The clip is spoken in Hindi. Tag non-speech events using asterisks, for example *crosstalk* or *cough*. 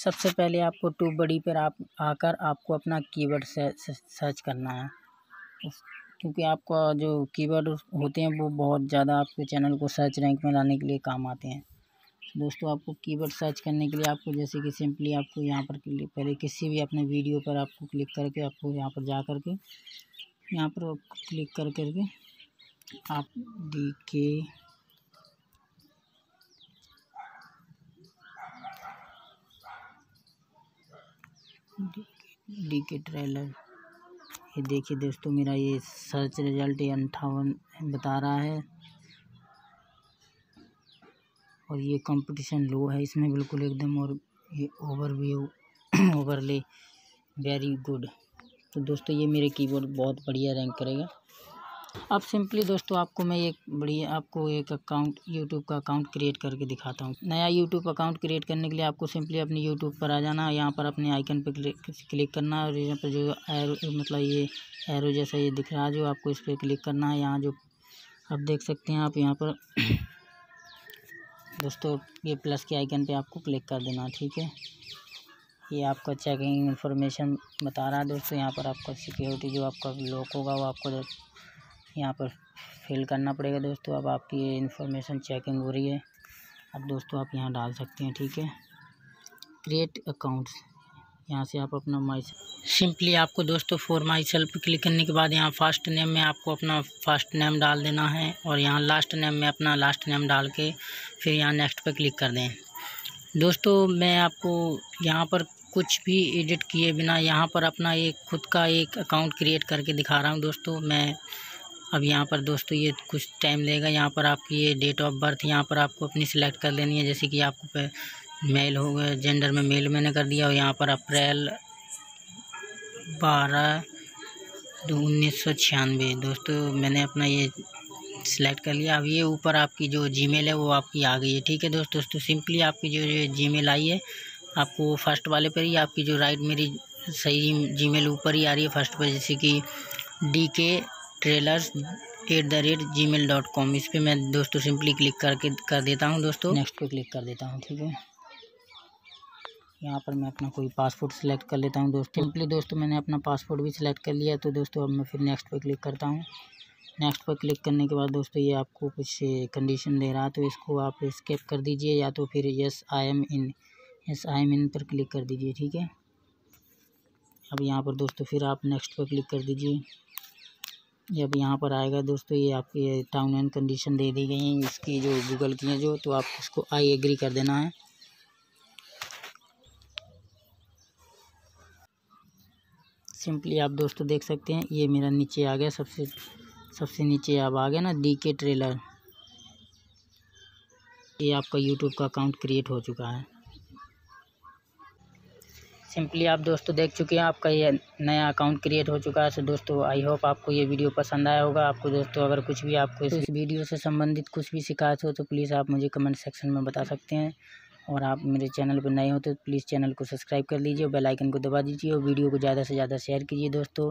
सबसे पहले आपको टू बड़ी पर आप, आकर आपको अपना कीवर्ड सर्च करना है। क्योंकि आपका जो कीवर्ड होते हैं वो बहुत ज़्यादा आपके चैनल को सर्च रैंक में लाने के लिए काम आते हैं। दोस्तों, आपको कीवर्ड सर्च करने के लिए आपको जैसे कि सिंपली आपको यहाँ पर पहले किसी भी अपने वीडियो पर आपको क्लिक करके आपको यहाँ पर जा कर के यहाँ पर क्लिक कर करके आप डी के डी के ट्रेलर। ये देखिए दोस्तों, मेरा ये सर्च रिज़ल्ट ये अंठावन बता रहा है। और ये कंपटीशन लो है, इसमें बिल्कुल एकदम और ये over overview overlay very good तो दोस्तों, ये मेरे कीबोर्ड बहुत बढ़िया रैंक करेगा। अब सिंपली दोस्तों आपको मैं एक बढ़िया, आपको एक अकाउंट यूट्यूब का अकाउंट क्रिएट करके दिखाता हूँ। नया यूट्यूब अकाउंट क्रिएट करने के लिए आपको सिंपली अपने यूट्यूब पर आ जाना, यहाँ पर अपने आइकन पर क्लिक करना और यहाँ पर जो एरो मतलब ये एरो जैसा ये दिख रहा है, जो आपको इस पर क्लिक करना है, यहाँ जो आप देख सकते हैं आप यहाँ पर *coughs* दोस्तों ये प्लस के आइकन पे आपको क्लिक कर देना, ठीक है? ये आपका चेकिंग इन्फॉर्मेशन बता रहा है दोस्तों, यहाँ पर आपका सिक्योरिटी जो आपका लॉक होगा वो आपको यहाँ पर फिल करना पड़ेगा दोस्तों। अब आपकी ये इन्फॉर्मेशन चेकिंग हो रही है। अब दोस्तों आप यहाँ डाल सकते हैं, ठीक है? क्रिएट अकाउंट्स यहाँ से आप अपना माई सिंपली आपको दोस्तों फॉर माई सेल्फ क्लिक करने के बाद यहाँ फ़र्स्ट नेम में आपको अपना फ़र्स्ट नेम डाल देना है और यहाँ लास्ट नेम में अपना लास्ट नेम डाल के फिर यहाँ नेक्स्ट पर क्लिक कर दें। दोस्तों मैं आपको यहाँ पर कुछ भी एडिट किए बिना यहाँ पर अपना एक खुद का एक अकाउंट क्रिएट करके दिखा रहा हूँ दोस्तों। मैं अब यहाँ पर दोस्तों ये कुछ टाइम लेगा यहाँ पर आपकी ये डेट ऑफ़ बर्थ यहाँ पर आपको अपनी सिलेक्ट कर लेनी है। जैसे कि आपको मेल हो गया जेंडर में मेल मैंने कर दिया और यहाँ पर अप्रैल बारह उन्नीस सौ छियानवे। दोस्तों मैंने अपना ये सिलेक्ट कर लिया। अब ये ऊपर आपकी जो जीमेल है वो आपकी आ गई है। ठीक है दोस्तों दोस्तों सिंपली आपकी जो जीमेल आई है, आपको फ़र्स्ट वाले पर ही, आपकी जो राइट मेरी सही जीमेल ऊपर ही आ रही है फ़र्स्ट पर। जैसे कि D K trailers at the rate Gmail dot com इस पर मैं दोस्तों सिंपली क्लिक करके कर देता हूँ दोस्तों। नेक्स्ट पे क्लिक कर देता हूँ, ठीक है? यहाँ पर मैं अपना कोई पासपोर्ट सेलेक्ट कर लेता हूँ दोस्तों। सिंपली दोस्तों मैंने अपना पासपोर्ट भी सिलेक्ट कर लिया तो दोस्तों अब मैं फिर नेक्स्ट पे क्लिक करता हूँ। नेक्स्ट पर क्लिक करने के बाद दोस्तों ये आपको कुछ कंडीशन दे रहा है तो इसको आप स्केप कर दीजिए या तो फिर yes I am in yes I am in पर क्लिक कर दीजिए, ठीक है? अब यहाँ पर दोस्तों फिर आप नेक्स्ट पर क्लिक कर दीजिए। जब यहाँ पर आएगा दोस्तों, ये आपकी टाउन एंड कंडीशन दे दी गई हैं। इसकी जो गूगल की है जो तो आप उसको आई एग्री कर देना है। सिंपली आप दोस्तों देख सकते हैं, ये मेरा नीचे आ गया। सबसे सबसे नीचे अब आ गया ना डी के ट्रेलर ये आपका यूट्यूब का अकाउंट क्रिएट हो चुका है। सिंपली आप दोस्तों देख चुके हैं, आपका ये नया अकाउंट क्रिएट हो चुका है। सो दोस्तों आई होप आपको ये वीडियो पसंद आया होगा। आपको दोस्तों, अगर कुछ भी आपको इस वीडियो से संबंधित कुछ भी शिकायत हो तो प्लीज़ आप मुझे कमेंट सेक्शन में बता सकते हैं। और आप मेरे चैनल पर नए हो तो प्लीज़ चैनल को सब्सक्राइब कर लीजिए बेल आइकन को दबा दीजिए और वीडियो को ज़्यादा से ज़्यादा शेयर कीजिए दोस्तों।